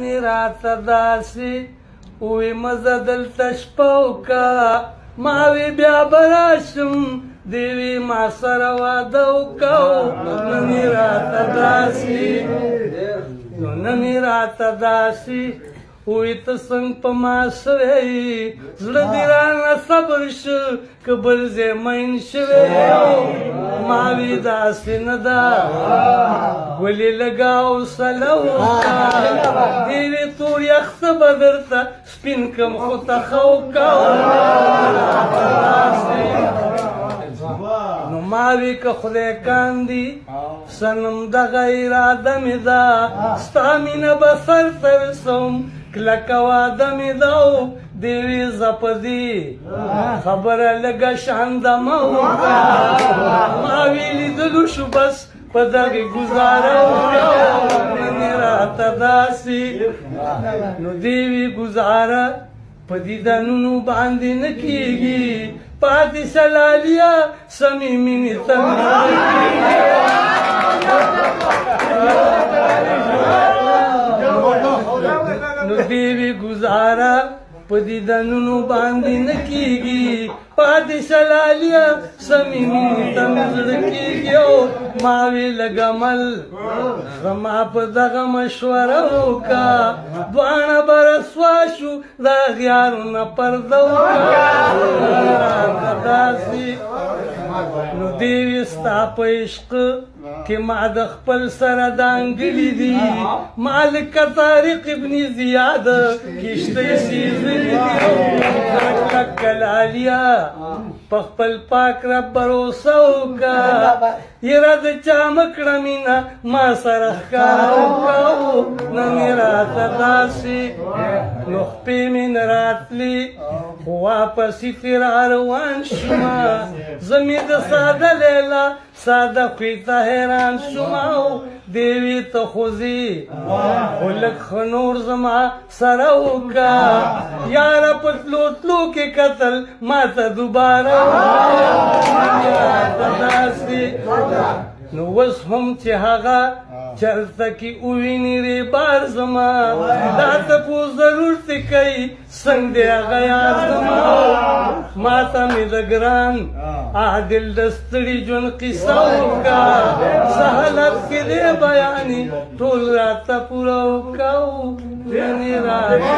نی راته داسې وې مزه دلته شپه وکړه ما وی بیا به راشم دیوی ما سره واده وکړو نن راته داسې نن راته داسې وې ته څنګه په ما سوې زړه دې رانه صبر شو که بل زې مین شوې ما وی داسې نه ده ولې لګاو سلو دیوې تور یخ څه به درته سپین کم خو تخو کوم نو ما وی که خدای کاندي سنم دغه اراده مې ده ستا مینه به سرته رسوم کلکه واده مې ده او دیوی زپدی خبره لګه شاندمه وکړه ما ویلي دلو شو بس په دغه گزاره وکړه راته داسې نو دیوی گزاره په دیدنونو باندې نه کیږي پاتې سلالیا صمیمي نه تنګ نو دیوی گزاره په دې دنونو باندې نکیږي پادشلالیه سمینی تم زړه کیږي او ما وی لګمل زما په دغه مشوره وکا دوانه برس دغیارونه پر دوداسي نو دیوی ستا په عشق کې ما د خپل سره دانګلی دي مالک طارق ابن زیاد کشته سی زلی دی کلالیا په خپل پاک رب بروسه وکا یره د چا مکړه مینا ما سره ښکار وکاو شپې من راتلی واپسی تیرا روان شما زمی د ساده لیلا ساده خوی تا حیران شما دیوی تا خوزی خلق خنور زما سره وکا یارا پتلو تلو کې قتل ما ته دوباره داسې نو اوس هم چې هغه چلته کې اووینې ری بار زما دا تپوس د ګوتې کوي څنګه دی هغه یار زما ما ته مې د ګران عادل د ستړي ژوند قصه وکړه سهلت کې دې بیانې ټول راته پوره وکړو یعنې راځه